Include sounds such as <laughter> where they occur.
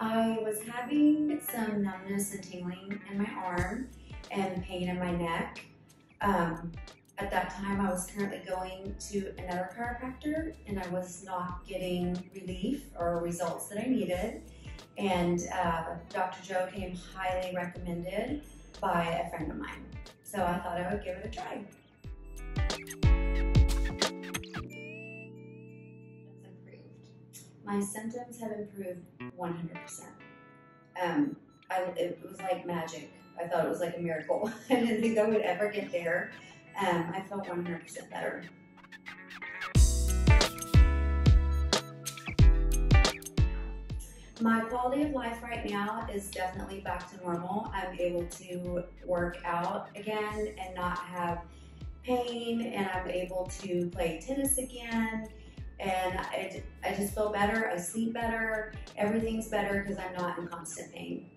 I was having some numbness and tingling in my arm and pain in my neck. Um, at that time, I was currently going to another chiropractor and I was not getting relief or results that I needed. And uh, Dr. Joe came highly recommended by a friend of mine. So I thought I would give it a try. My symptoms have improved 100%. Um, I, it was like magic. I thought it was like a miracle. <laughs> I didn't think I would ever get there. Um, I felt 100% better. My quality of life right now is definitely back to normal. I'm able to work out again and not have pain, and I'm able to play tennis again. Just feel better, I sleep better, everything's better because I'm not in constant pain.